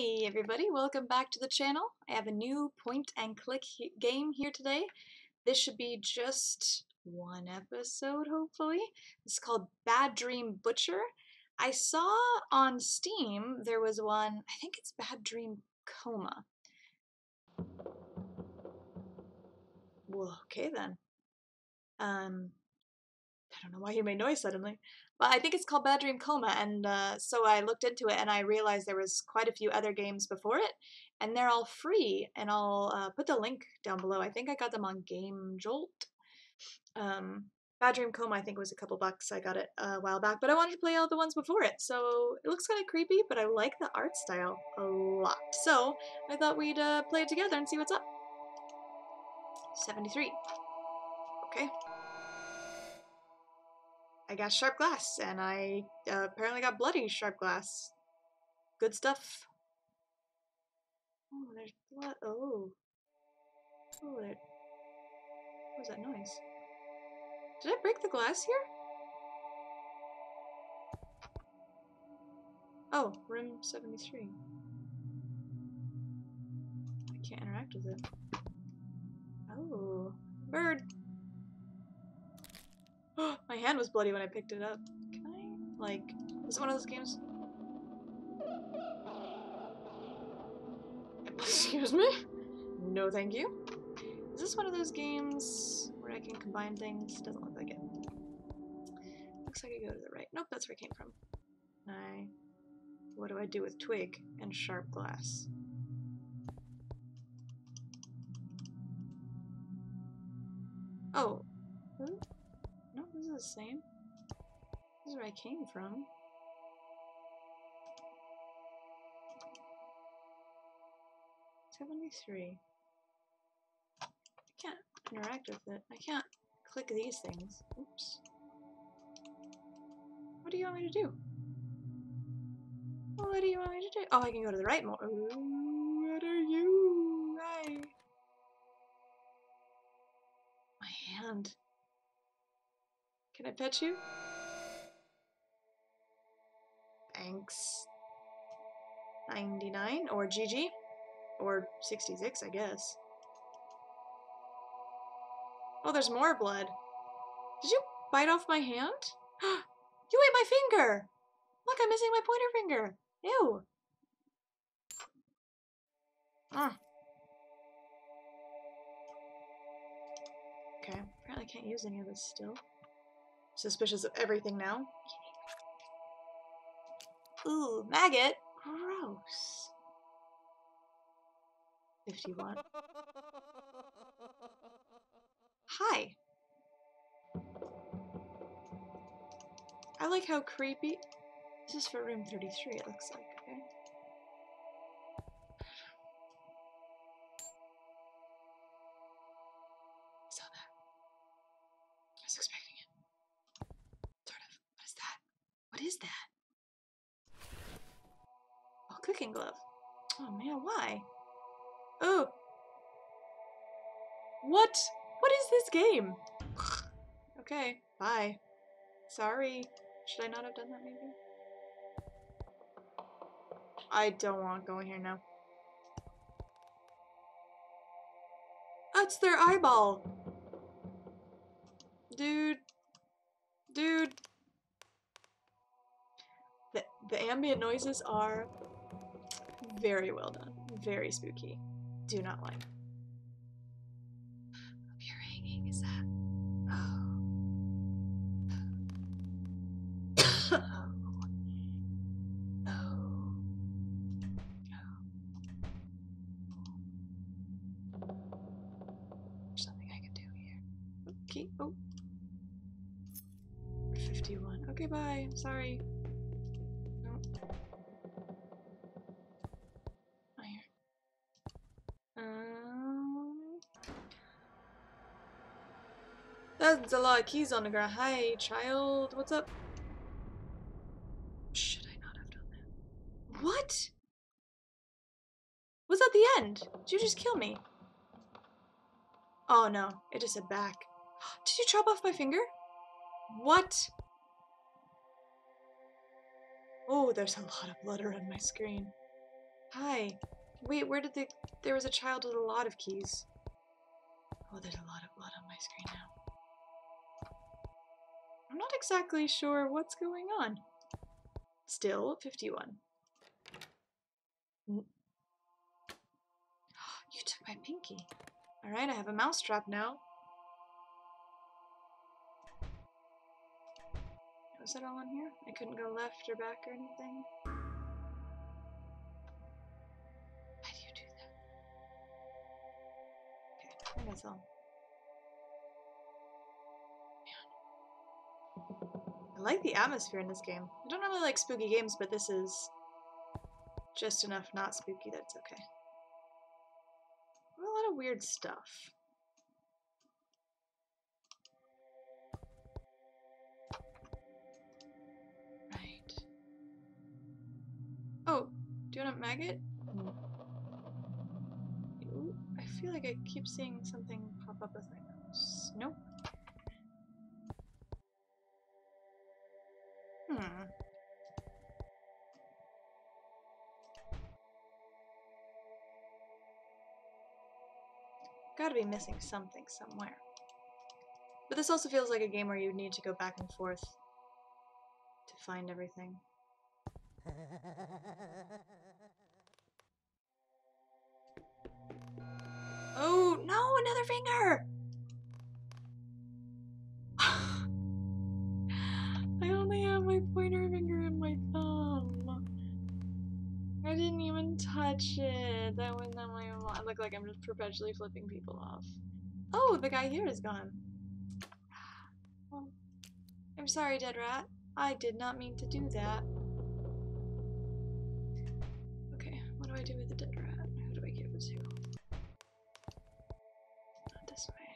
Hey everybody, welcome back to the channel. I have a new point and click game here today. This should be just one episode, hopefully. It's called Bad Dream Butcher. I saw on Steam there was one, I think it's Bad Dream Coma. Well, okay then. Um, I don't know why you made noise suddenly. But I think it's called Bad Dream Coma, and uh, so I looked into it and I realized there was quite a few other games before it, and they're all free. And I'll uh, put the link down below. I think I got them on Game Jolt. Um, Bad Dream Coma, I think was a couple bucks. I got it a while back, but I wanted to play all the ones before it, so it looks kind of creepy, but I like the art style a lot. So I thought we'd uh, play it together and see what's up. 73. Okay. I got sharp glass, and I uh, apparently got bloody sharp glass. Good stuff. Oh, there's blood. Oh. Oh, there. What was that noise? Did I break the glass here? Oh, room 73. I can't interact with it. Oh, bird. My hand was bloody when I picked it up. Can I, like, is it one of those games? Excuse me? No thank you. Is this one of those games where I can combine things? Doesn't look like it. Looks like I go to the right. Nope, that's where I came from. I... What do I do with twig and sharp glass? Oh. Hmm? No, this is the same. This is where I came from. Seventy-three. I can't interact with it. I can't click these things. Oops. What do you want me to do? What do you want me to do? Oh, I can go to the right more. What are you? Hi. My hand. Can I pet you? Thanks. 99 or GG or 66, I guess. Oh, there's more blood. Did you bite off my hand? you ate my finger! Look, I'm missing my pointer finger. Ew. Mm. Okay, apparently I can't use any of this still. Suspicious of everything now. Ooh, maggot. Gross. 51. Hi. I like how creepy. This is for room 33, it looks like, Sorry. Should I not have done that maybe? I don't want to go in here now. That's their eyeball! Dude. Dude. The, the ambient noises are very well done. Very spooky. Do not like. Up here hanging, is that? 50. Oh. 51. Okay, bye. Sorry. No. Um. That's a lot of keys on the ground. Hi, child. What's up? Should I not have done that? What? Was that the end? Did you just kill me? Oh no, it just said back. You chop off my finger? What? Oh, there's a lot of blood around my screen. Hi. Wait, where did the... There was a child with a lot of keys. Oh, there's a lot of blood on my screen now. I'm not exactly sure what's going on. Still 51. You took my pinky. Alright, I have a mousetrap now. Was that all in here? I couldn't go left or back or anything? Why do you do that? Okay, I guess I'll... Man. I like the atmosphere in this game. I don't really like spooky games, but this is just enough not spooky that it's okay. A lot of weird stuff. Do you want a maggot? Ooh, I feel like I keep seeing something pop up with my nose. Nope. Hmm. Gotta be missing something somewhere. But this also feels like a game where you need to go back and forth to find everything. Oh, no, another finger! I only have my pointer finger and my thumb. I didn't even touch it. That was not my I look like I'm just perpetually flipping people off. Oh, the guy here is gone. I'm sorry, Dead Rat. I did not mean to do that. I do with the Dead Rat? Who do I give it to? Not this way.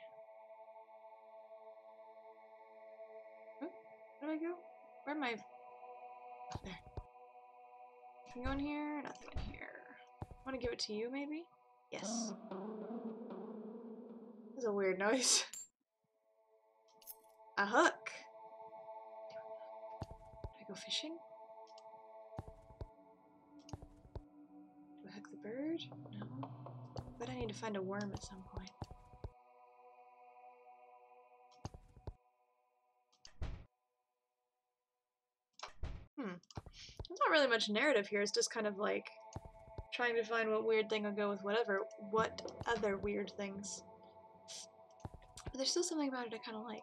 Oh, where do I go? Where am I? There. Can go in here? Nothing in here. Want to give it to you, maybe? Yes. That's a weird noise. a hook. Do I go fishing? To find a worm at some point. Hmm. There's not really much narrative here. It's just kind of like trying to find what weird thing will go with whatever. What other weird things? But there's still something about it I kind of like.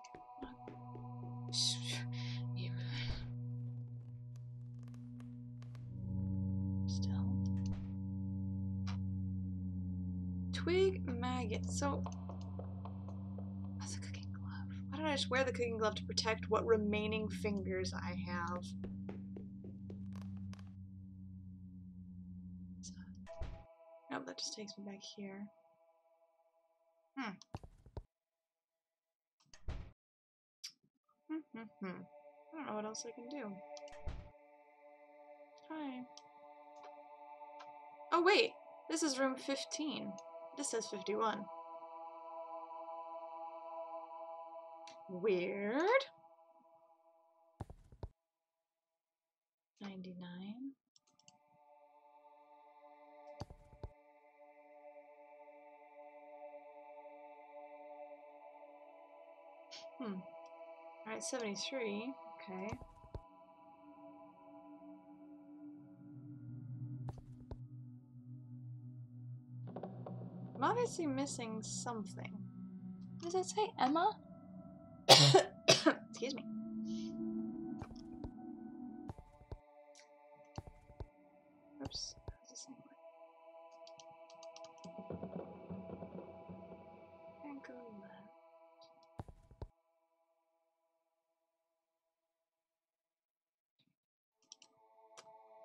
Twig maggot. So. That's a cooking glove. Why don't I just wear the cooking glove to protect what remaining fingers I have? Nope, that just takes me back here. Hmm. Hmm, hmm, hmm. I don't know what else I can do. Oh, wait! This is room 15. This says 51. Weird. 99. Hmm. Alright, 73. Okay. Obviously missing something. Does it say? Emma? Excuse me. Oops.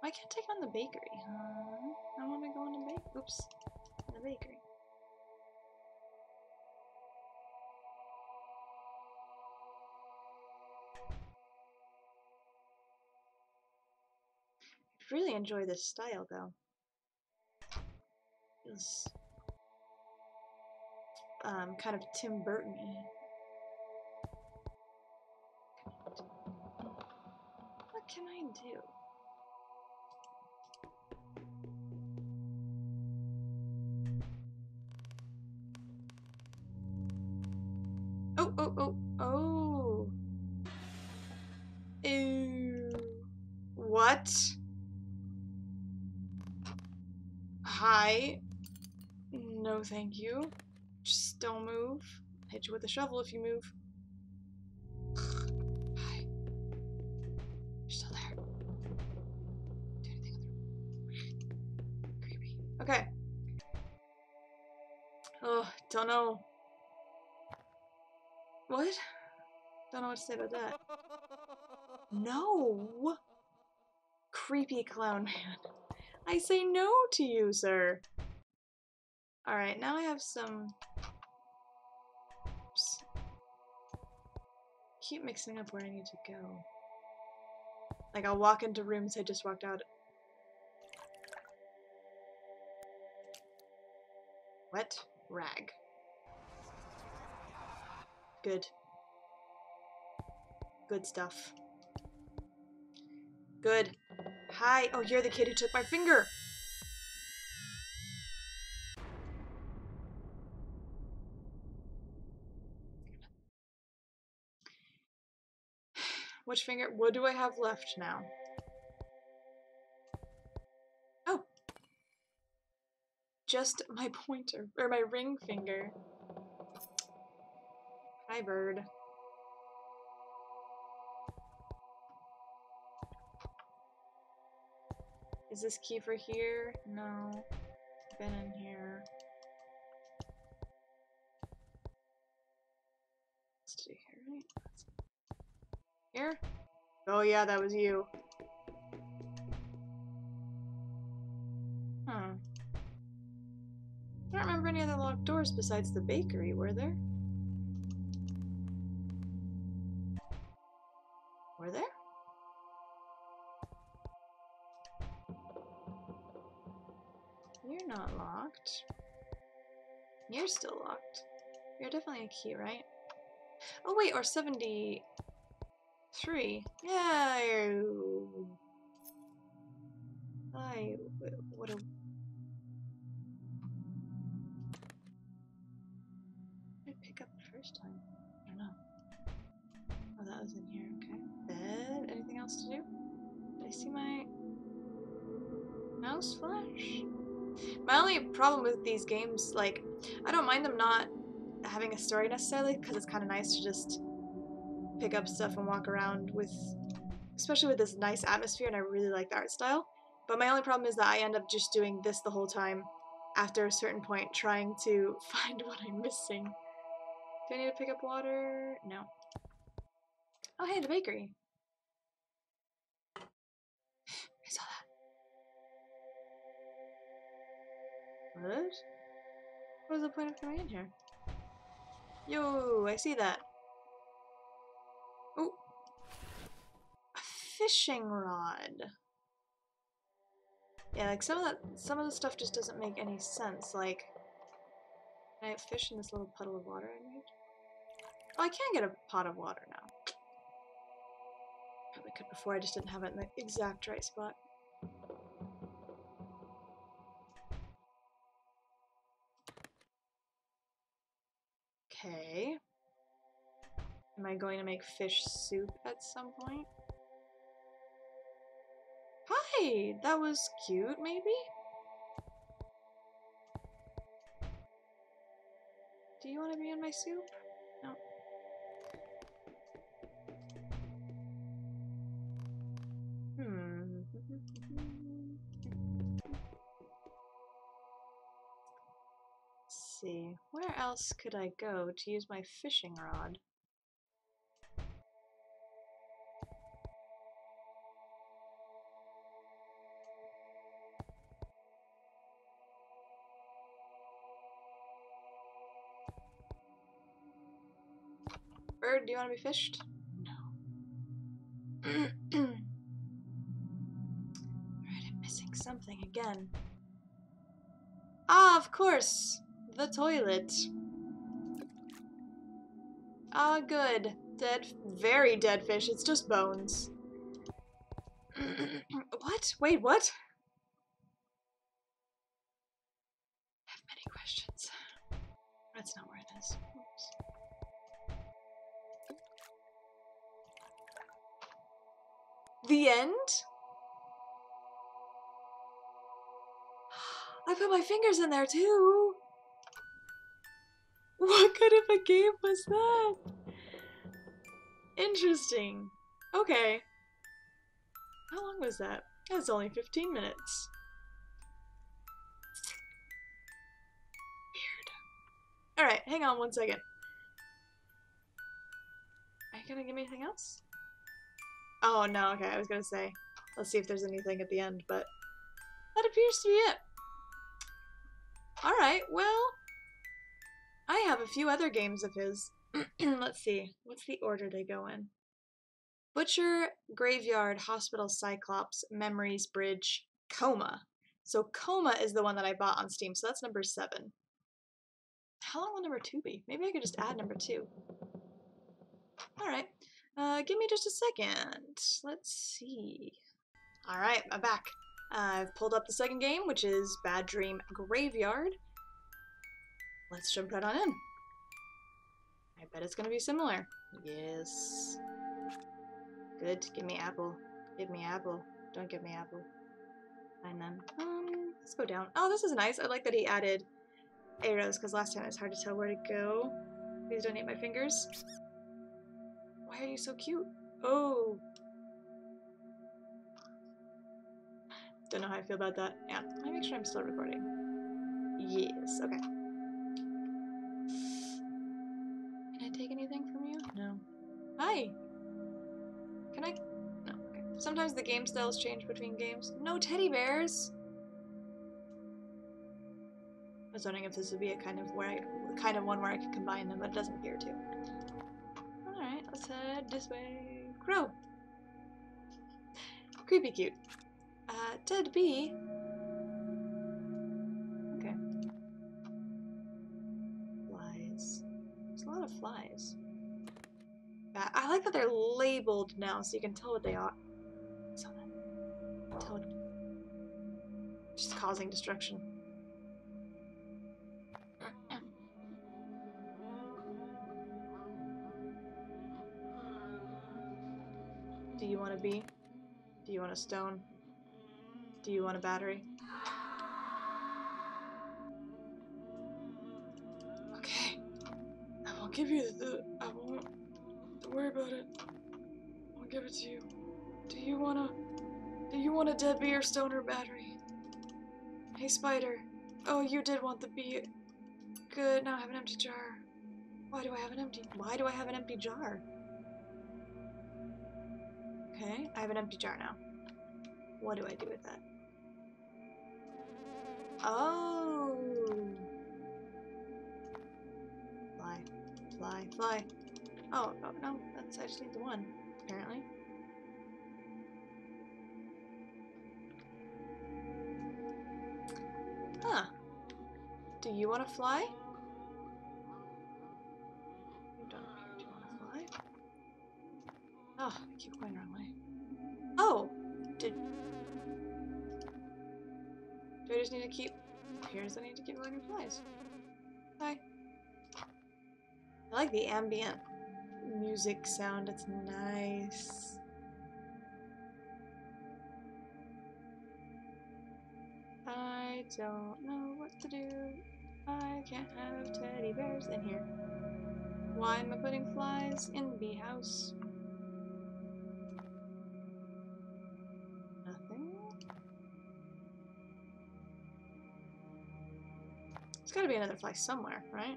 Why can't I go in the bakery? Huh? I want to go in the bakery. Oops. In the bakery. Enjoy this style though. Feels um, kind of Tim Burton-y. What can I do? Thank you. Just don't move. hit you with a shovel if you move. Hi. You're still there. Do anything Creepy. Okay. Oh, don't know. What? Don't know what to say about that. No! Creepy clown man. I say no to you, sir. Alright, now I have some... Oops. Keep mixing up where I need to go. Like, I'll walk into rooms I just walked out. Wet rag. Good. Good stuff. Good. Hi. Oh, you're the kid who took my finger. Which finger? What do I have left now? Oh. Just my pointer, or my ring finger. Hi, bird. Is this key for here? No. Been in here. Here? Oh yeah, that was you. Hmm. I don't remember any other locked doors besides the bakery, were there? Were there? You're not locked. You're still locked. You're definitely a key, right? Oh wait, or 73. Yeah. I what a I pick up the first time. I don't know. Oh, that was in here. Okay. Bed. Anything else to do? Did I see my mouse flash? My only problem with these games, like, I don't mind them not having a story necessarily, because it's kind of nice to just pick up stuff and walk around with, especially with this nice atmosphere, and I really like the art style. But my only problem is that I end up just doing this the whole time after a certain point, trying to find what I'm missing. Do I need to pick up water? No. Oh, hey, the bakery. I saw that. What? What was the point of coming in here? Yo, I see that. Oh. A fishing rod. Yeah, like some of that some of the stuff just doesn't make any sense. Like can I fish in this little puddle of water I made? Oh, I can get a pot of water now. Probably could before, I just didn't have it in the exact right spot. Am I going to make fish soup at some point? Hi! That was cute, maybe? Do you want to be in my soup? No. Hmm. See. Where else could I go to use my fishing rod? Bird, do you want to be fished? No. Alright, I'm missing something again. Ah, of course! The toilet. Ah, good. Dead, very dead fish. It's just bones. what? Wait, what? The end? I put my fingers in there too. What kind of a game was that? Interesting. Okay. How long was that? That was only 15 minutes. Weird. Alright, hang on one second. Are you gonna give me anything else? Oh, no, okay, I was gonna say. Let's see if there's anything at the end, but that appears to be it. Alright, well, I have a few other games of his. Let's see, what's the order they go in? Butcher, Graveyard, Hospital Cyclops, Memories, Bridge, Coma. So Coma is the one that I bought on Steam, so that's number seven. How long will number two be? Maybe I could just add number two. Alright, uh, give me just a second. Let's see. Alright, I'm back. I've pulled up the second game, which is Bad Dream Graveyard. Let's jump right on in. I bet it's gonna be similar. Yes. Good. Give me apple. Give me apple. Don't give me apple. And then, um, let's go down. Oh, this is nice. I like that he added arrows, because last time it was hard to tell where to go. Please don't eat my fingers. Why are you so cute? Oh. Don't know how I feel about that. Yeah, let me make sure I'm still recording. Yes, okay. Can I take anything from you? No. Hi! Can I? No, okay. Sometimes the game styles change between games. No teddy bears! I was wondering if this would be a kind of where I, kind of one where I could combine them, but it doesn't appear to. This way. Crow! Creepy cute. Uh, Ted B. Okay. Flies. There's a lot of flies. I like that they're labeled now so you can tell what they are. Tell just causing destruction. Do you want to be? Do you want a stone? Do you want a battery? Okay. I won't give you the. I won't. Don't worry about it. I'll give it to you. Do you wanna. Do you want a dead bee or stone or battery? Hey, Spider. Oh, you did want the bee. Good, now I have an empty jar. Why do I have an empty. Why do I have an empty jar? Okay, I have an empty jar now. What do I do with that? Oh. Fly, fly, fly. Oh, oh no, that's actually the one, apparently. Huh. Do you want to fly? Oh, I keep going the wrong way. Oh! Did... Do I just need to keep... Appears I need to keep looking flies. Hi. I like the ambient music sound. It's nice. I don't know what to do. I can't have teddy bears in here. Why am I putting flies in the bee house? Gotta be another fly somewhere, right?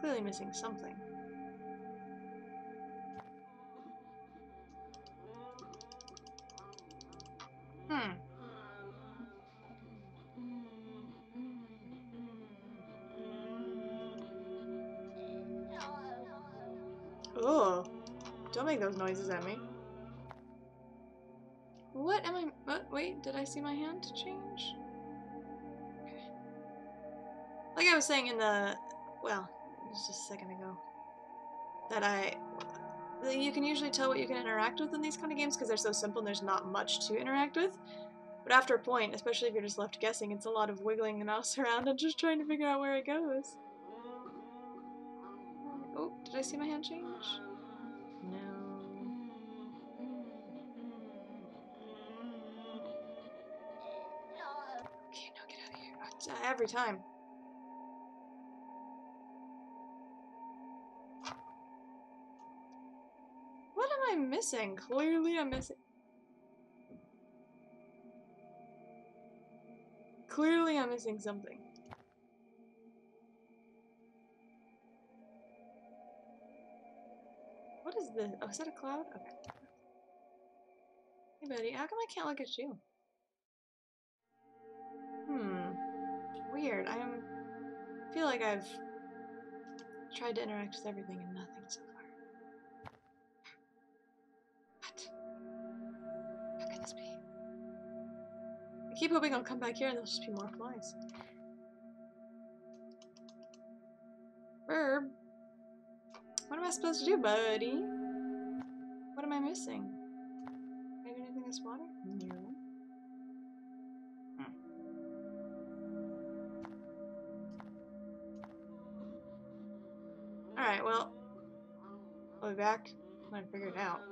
Clearly missing something. Hmm. Oh, don't make those noises at me. What am I? What? Wait, did I see my hand change? I was saying in the, well, just a second ago, that I, that you can usually tell what you can interact with in these kind of games because they're so simple and there's not much to interact with. But after a point, especially if you're just left guessing, it's a lot of wiggling the mouse around and just trying to figure out where it goes. Oh, did I see my hand change? No. Okay, now get out of here. Uh, every time. Am missing? Clearly I'm missing... Clearly I'm missing something. What is this? Oh, is that a cloud? Okay. Hey, buddy, how come I can't look at you? Hmm. Weird. I am. feel like I've tried to interact with everything and nothing so How can be? I keep hoping I'll come back here and there'll just be more flies. Verb. What am I supposed to do, buddy? What am I missing? Maybe anything in this water? No. Hmm. Alright, well, I'll be back when I figure it out.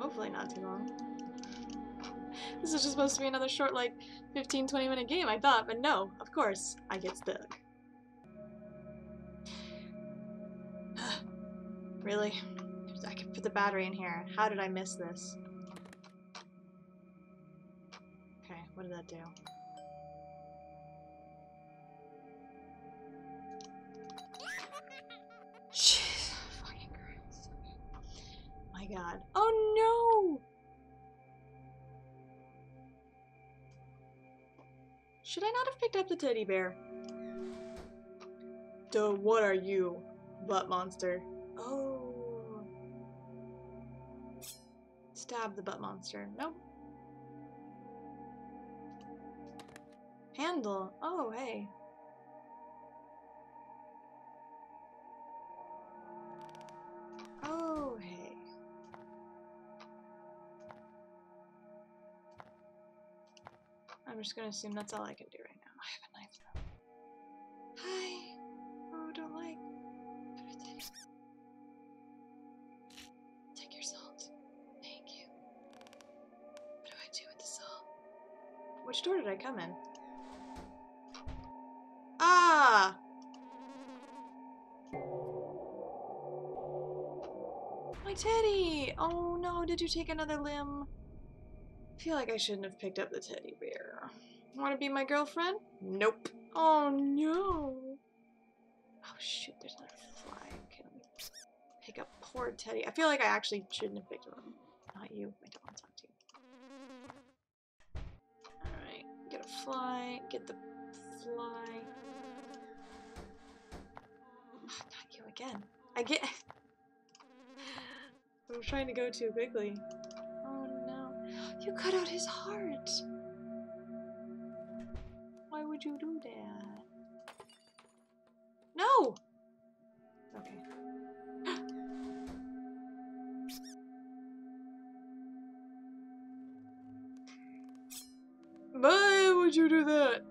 Hopefully not too long. This is just supposed to be another short, like, 15-20 minute game, I thought, but no, of course, I get stuck. really? I could put the battery in here. How did I miss this? Okay, what did that do? Picked up the teddy bear? Duh, what are you? Butt monster. Oh. Stab the butt monster. Nope. Handle. Oh, hey. Oh, hey. I'm just gonna assume that's all I can do right now. I have a knife though. Hi. Oh, don't like. Take your salt. Thank you. What do I do with the salt? Which door did I come in? Ah! My teddy! Oh no, did you take another limb? I feel like I shouldn't have picked up the teddy bear. Want to be my girlfriend? Nope. Oh no. Oh shoot, there's another fly. Okay, let me pick up poor teddy. I feel like I actually shouldn't have picked him. Not you. I don't want to talk to you. Alright, get a fly. Get the fly. Ah, not you again. I get... I'm trying to go too quickly. Oh no. You cut out his heart! Why would you do that? No! Okay. Why would you do that?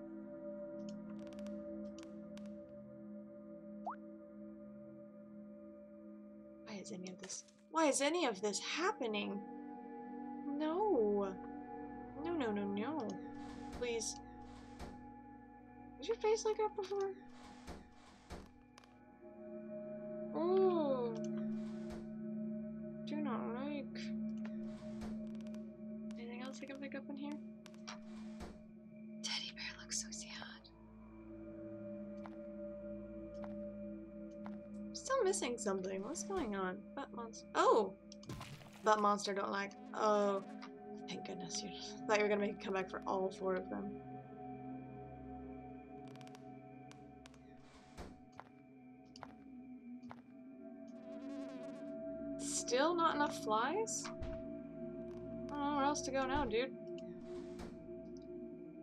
Why is any of this why is any of this happening? Was your face like that before? Oh. Do not like. Anything else I can pick up in here? Teddy bear looks so sad. Still missing something. What's going on? Butt monster. Oh! Butt monster don't like. Oh. Thank goodness. You thought you were gonna make a comeback for all four of them. Still not enough flies? I don't know where else to go now, dude.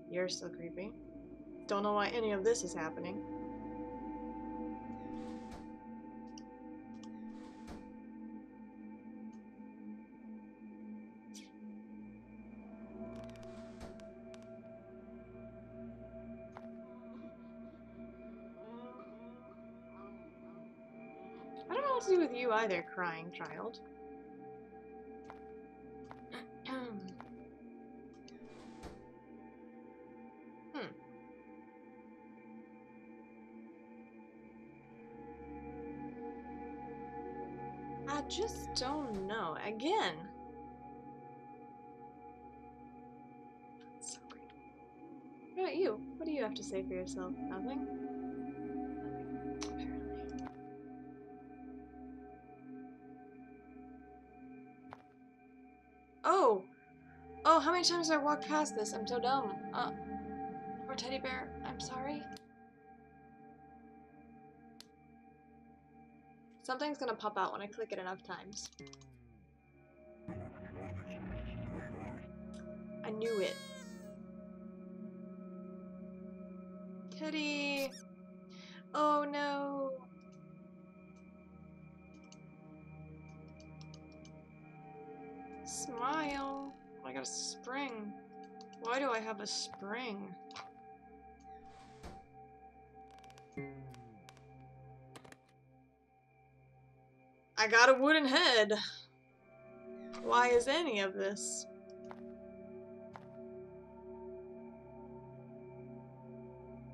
You're still creepy. Don't know why any of this is happening. I don't know what to do with you either, crying child. Don't know. Again. So creepy. What about you? What do you have to say for yourself? Nothing? Oh! Oh, how many times have I walked past this? I'm so dumb. Uh, poor teddy bear. I'm sorry. Something's gonna pop out when I click it enough times. I knew it. Teddy! Oh no! Smile! I got a spring. Why do I have a spring? I got a wooden head. Why is any of this?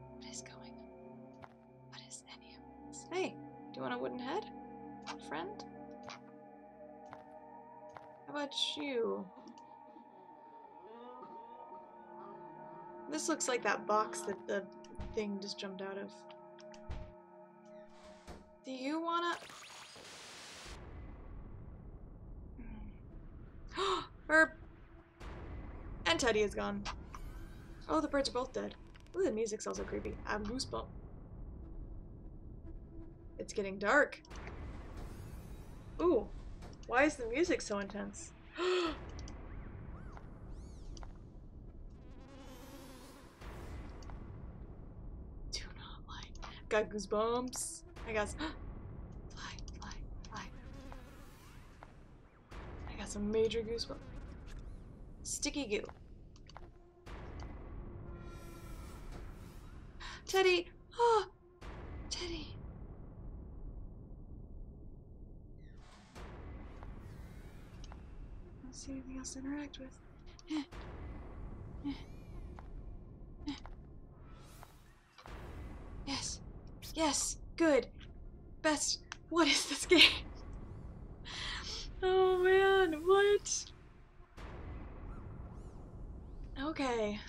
What is going on? What is any of this? Hey, do you want a wooden head? Friend? How about you? This looks like that box that the thing just jumped out of. Do you wanna... Herb! And Teddy is gone. Oh, the birds are both dead. Ooh, the music's also creepy. I have goosebumps. It's getting dark. Ooh, why is the music so intense? Do not like. Got goosebumps. I got. fly, fly, fly. Some major goosebumps. Sticky goo. Teddy! Oh! Teddy! I don't see anything else to interact with. Yes. Yes. Good. Best. What is this game? Oh man, what? Okay.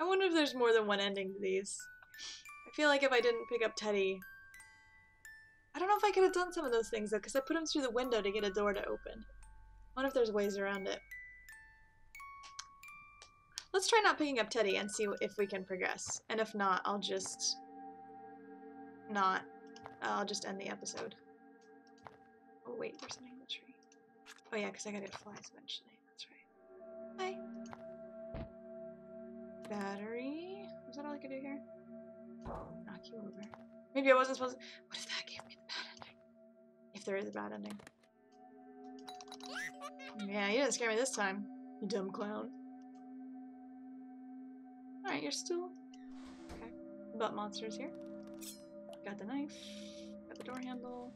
I wonder if there's more than one ending to these. I feel like if I didn't pick up Teddy... I don't know if I could have done some of those things though, because I put him through the window to get a door to open. I wonder if there's ways around it. Let's try not picking up Teddy and see if we can progress. And if not, I'll just... Not. I'll just end the episode. Oh wait, there's something in the tree. Oh yeah, because I gotta get flies eventually. That's right. Hi. Battery. Was that all I could do here? Knock you over. Maybe I wasn't supposed to. What if that gave me the bad ending? If there is a bad ending. Yeah, you didn't scare me this time, you dumb clown. Alright, you're still. Okay. Butt monsters here. Got the knife. Got the door handle.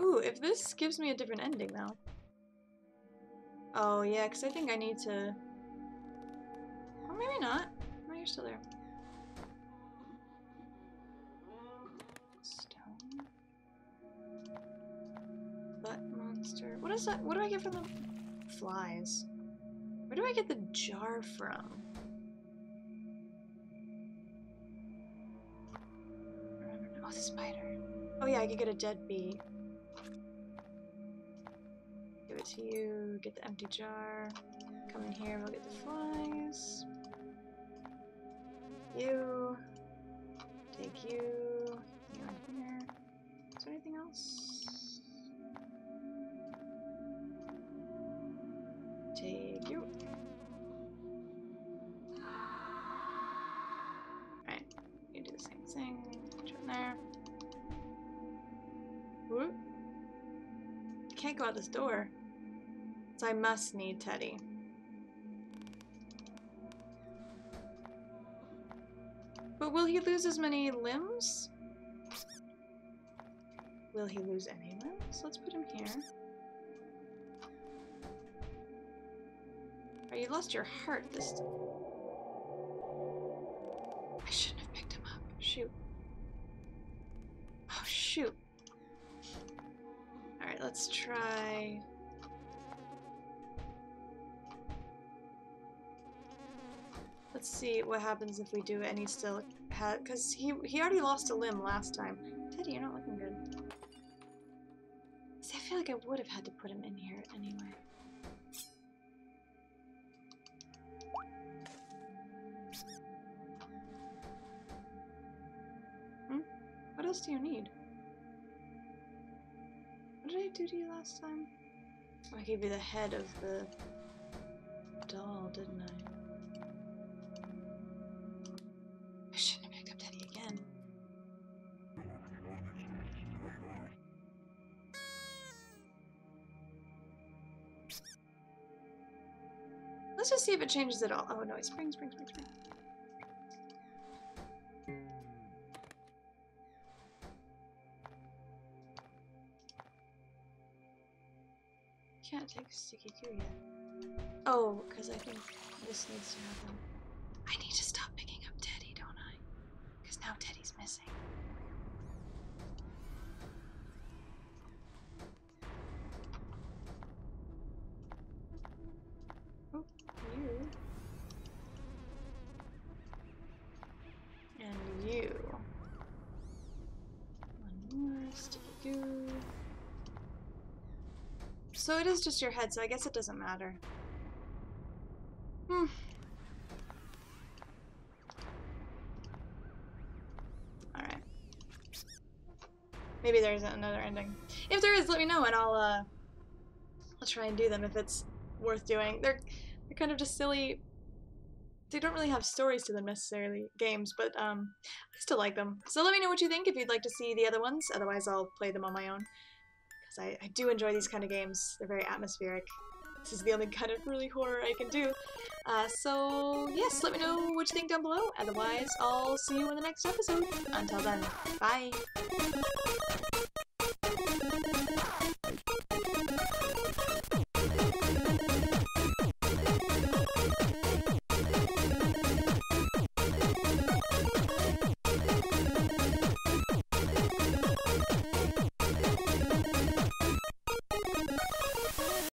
Ooh, if this gives me a different ending now. Oh, yeah, because I think I need to... Or maybe not. No, you're still there. Stone. Butt monster. What is that? What do I get from the flies? Where do I get the jar from? Oh, the spider. Oh yeah, I could get a dead bee. It to you, get the empty jar. Come in here, we'll get the flies. You. Take you. You in here. Is there anything else? Take you. Alright, you do the same thing. In there. Whoop. Can't go out this door. So I must need Teddy. But will he lose as many limbs? Will he lose any limbs? Let's put him here. Oh, you lost your heart this time. I shouldn't have picked him up. Shoot. Oh, shoot. Alright, let's try... Let's see what happens if we do any still because he he already lost a limb last time. Teddy, you're not looking good. See, I feel like I would have had to put him in here anyway. Hmm? What else do you need? What did I do to you last time? I gave you the head of the doll, didn't I? See if it changes at all. Oh no, spring, spring, spring, spring. Can't take sticky goo yet. Oh, because I think this needs to happen. I need to stop picking up Teddy, don't I? Because now Teddy's missing. So it is just your head, so I guess it doesn't matter. Hmm. Alright. Maybe there isn't another ending. If there is, let me know and I'll, uh... I'll try and do them if it's worth doing. They're, they're kind of just silly... They don't really have stories to them necessarily, games, but um, I still like them. So let me know what you think if you'd like to see the other ones, otherwise I'll play them on my own because I, I do enjoy these kind of games. They're very atmospheric. This is the only kind of really horror I can do. Uh, so, yes, let me know what you think down below. Otherwise, I'll see you in the next episode. Until then, bye!